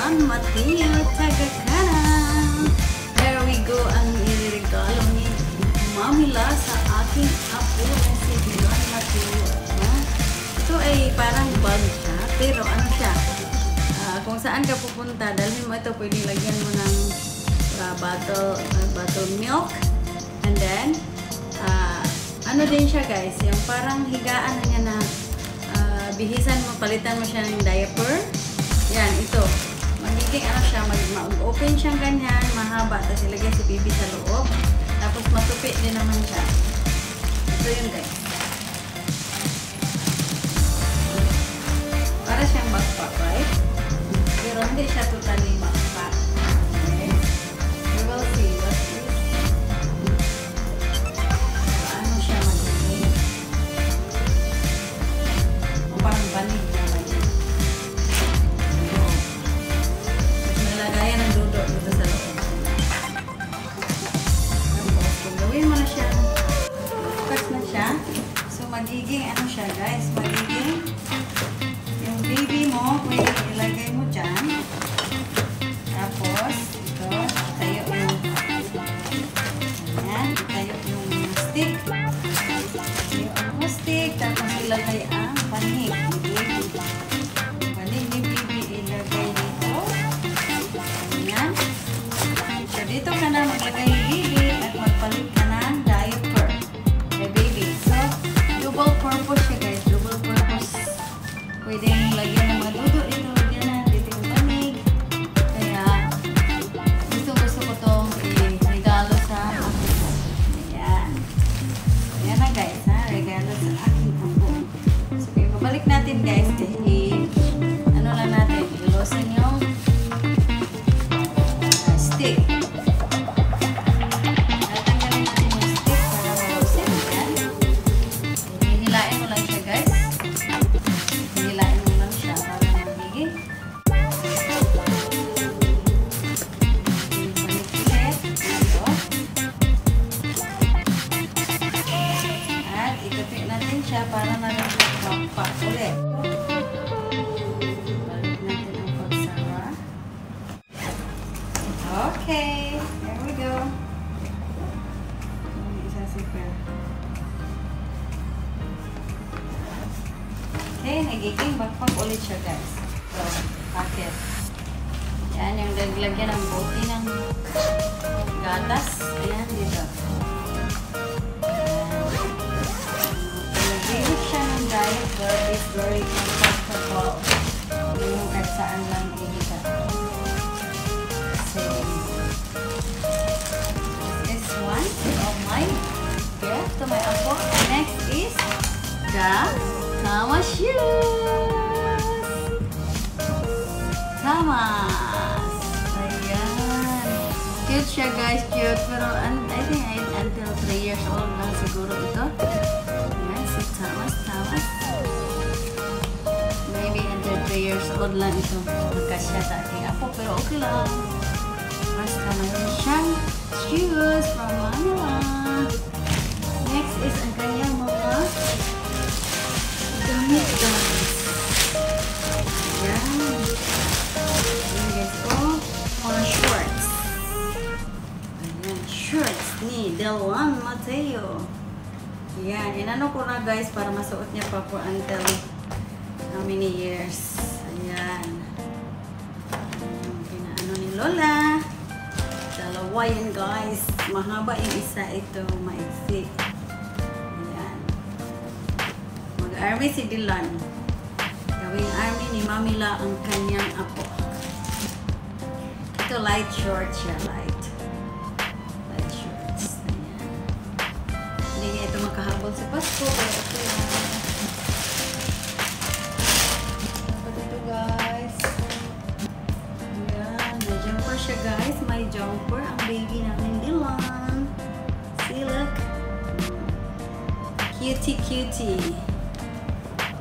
Dilan Mateo Tagakanan. There we go ang iregalo ni Mamila sa aking apo na si Dilan Mateo. No? Ito ay parang bag siya, pero ano siya? Ah, kung saan ka pupunta, dalhin mo ito, pwedeng lagyan mo ng ah, bottle, ah, bottle milk. And then, ah, ano din siya guys, yung parang higaan na niya na ah, bihisan mo, palitan mo siya ng diaper. Yan, ito. Magiging ano siya, mag- mag-open siyang ganyan, mahaba, tapos ilagay si baby sa loob. Tapos matupi din naman siya. Ito yun guys. Para siyang backpack, right? Pero hindi siya totally backpack. Okay, nagiging backpack ulit siya guys. So, packet. Yan yung naglagyan ng bote ng gatas. Ayan, dito. Nag-use siya ng diaper is very comfortable. Yung kahit saan lang ihiga. So, this is one of my gift to my apo. Next is the Tama shoes. Ayan. Cute siya guys, cute. Pero I think I, until 3 years old lang siguro ito. Ayan, si Thomas, Thomas. Maybe until 3 years old lang ito. Magkasya sa aking apo, pero okay lang. Basta mayroon siyang shoes from Manila. Next is ang kanyang mga damit guys. Ayan. Ayan guys. Shorts. Ayan, shorts ni Delwan Mateo. Ayan, inano ko na guys para masuot niya pa for until how many years. Ayan. Ayan, Pinaano ni Lola. Dalawa yan guys. Mahaba yung isa ito. Maiksi. Ayan. Mag-army si Dylan. Gawing army ni Mamila ang kanyang apo. Ito light short siya. Light. Light shorts. Ayan. Hindi nga ito makahabol sa Pasko. Pero okay lang. Siya guys. May jumper. Ang baby namin Dylan. See, look. Cutie cutie.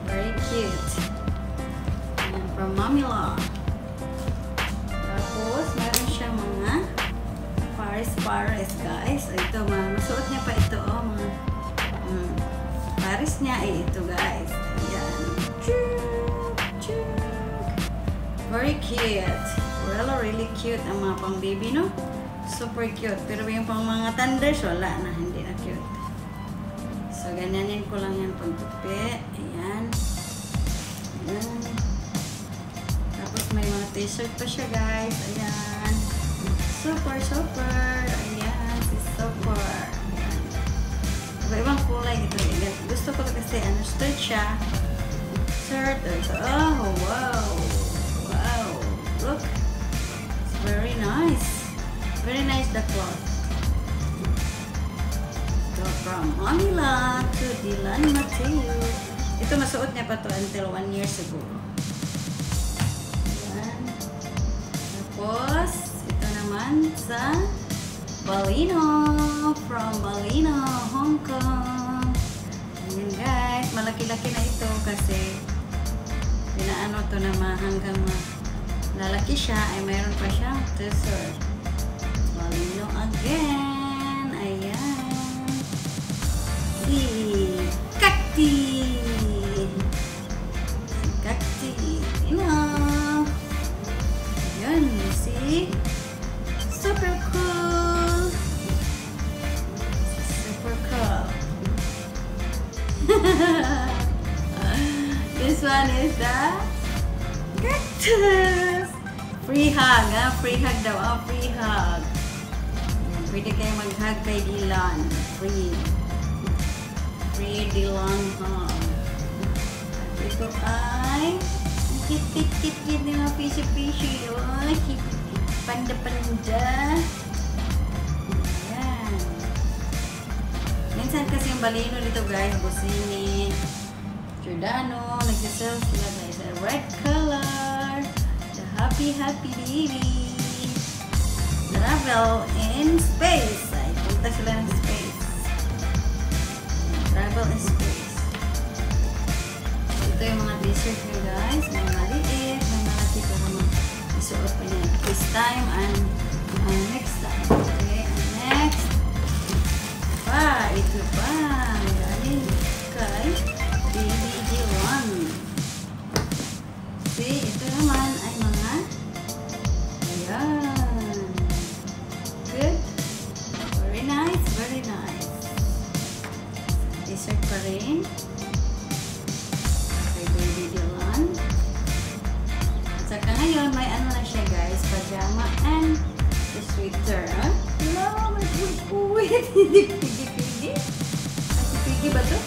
Very cute. Ayan, from Mamila. Tapos, meron siyang mga pares-pares, guys. Ito, mga, masuot niya pa ito, oh, mga, mm, pares niya, eh, ito, guys. Ayan. Chuk, chuk. Very cute. Well, really cute ang mga pang baby, no? Super cute. Pero yung pang mga thunders, wala na. Hindi na cute. So, ganyanin ko lang yan pagtupi. Ayan. Ayan. Tapos may mga t-shirt pa siya, guys. Ayan. Super, super. Ayan. Si super. Ayan. Iba-ibang kulay ito. Ayan. Gusto ko kasi ano, skirt siya. Shirt. Oh, wow. Wow. Look. It's very nice. Very nice the cloth. Ito from Manila to Dylan Mateo. Ito masuot niya pa to until one year siguro. Ayan. Tapos, ito naman sa Balino. From Balino, Hong Kong. Ayan guys, malaki-laki na ito kasi pinaano to na hanggang lalaki siya ay mayroon pa siyang t-shirt. Balino again. Ayan. Si Kakti. Si Super cool. Super cool. this one is the cactus. Free hug, ah. Free hug daw. Ah, free hug. Pwede kayo mag-hug kay Dylan. Free. Free Dylan hug. At ito ay ang kit-kit-kit-kit ng mga fishy-fishy. Oh, panda-panda. Ayan. Minsan kasi yung balino dito guys, Bosini, Giordano, nagsisell sila guys sa red color. The happy happy baby. Travel in space. Ay, punta sila ng space. Travel in space. Ito yung mga t-shirt nyo guys. May maliit, mag-isuot pa niya. This time and, and next time. Okay, and next pa, ito pa. Galing kay Baby G1. See,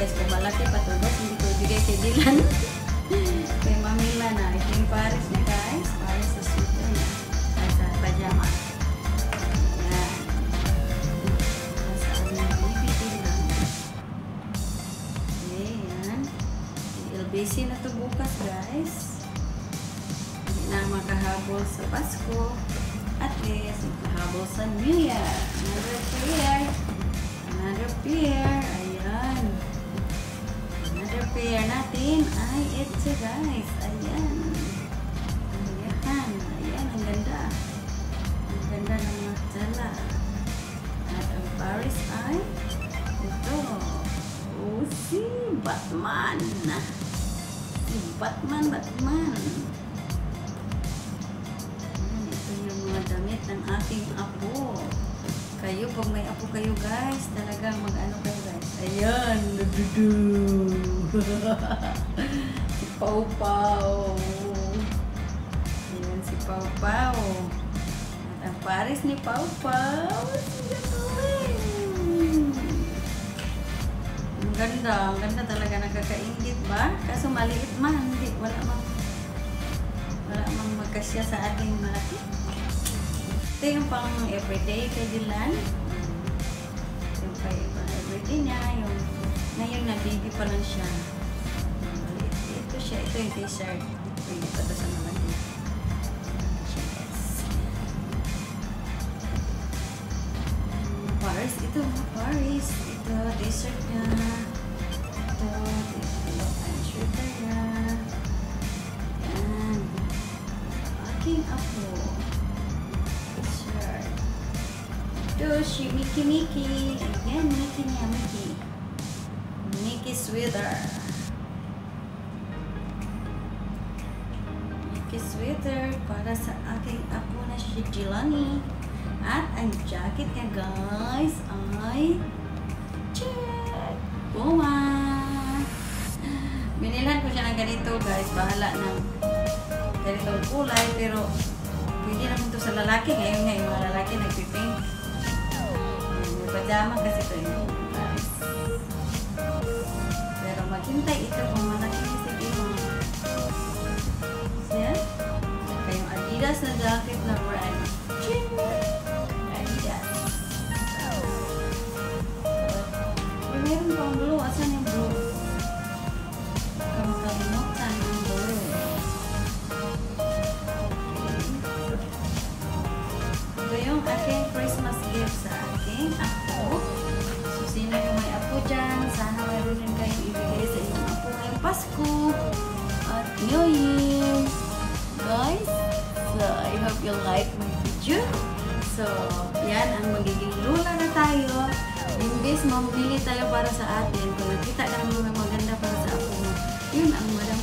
ito po guys, kung malaki pa to guys, hindi ko ibigay kay Dylan. kay Mamila na. Ito yung Paris niya guys. Paris sa sweater niya. Ay, sa pajama. Ayan. Sa aming baby Dylan. Okay, ayan. LBC na to bukas guys. Hindi na makahabol sa Pasko. At least, makahabol sa New Year. Another pair. Another pair. Pair natin ay ito guys. Ayan. Ayan. Ayan. Ang ganda. Ang ganda ng mga tala. At ang Paris ay ito. Oh, si Batman. Si Batman, Batman. Ayan, ito yung mga damit ng aking apo. Kayo, pag may apo kayo guys, talagang mag-ano kayo guys. Ayan, dududu. si Pau Pau. Ayan, si Pau Pau. At ang pares ni Pau Pau. Ang ganda, ang ganda talaga nakakaingit ba? Kaso maliit man, hindi, wala mang wala mang magkasya sa ating malaki. Ito yung pang everyday kay Dylan. Yung pang everyday niya, yung ngayon na baby pa lang siya. Ito siya, ito yung t-shirt. Pwede pa to sa mga dito. Paris. Ito, Paris. Ito, t-shirt niya. Ito, ito, ang sweater niya. Yan. Aking apo. Ito, si Mickey Mickey. Ayan, Mickey niya, Mickey. Mickey sweater. Mickey sweater para sa aking apo na si Jelani. At ang jacket niya guys ay check! Puma! Binilhan ko siya ng ganito guys. Bahala ng ganitong kulay pero pwede naman to sa lalaki. Ngayon nga yung mga lalaki nagpipink. May pajama kasi ito yun guys. Pero maghintay ito kung malaki sa mga. Yan. Saka yung Adidas na jacket na brand. Ching! Adidas. May meron pang blue. Asan yung blue? Baka makalimutan kayong ibigay sa inyong apo Pasko at New Year. Guys, so I hope you like my video. So, yan ang magiging lula na tayo. Imbes mamili tayo para sa atin, kung nakita ng mga maganda para sa apo mo, yun ang madam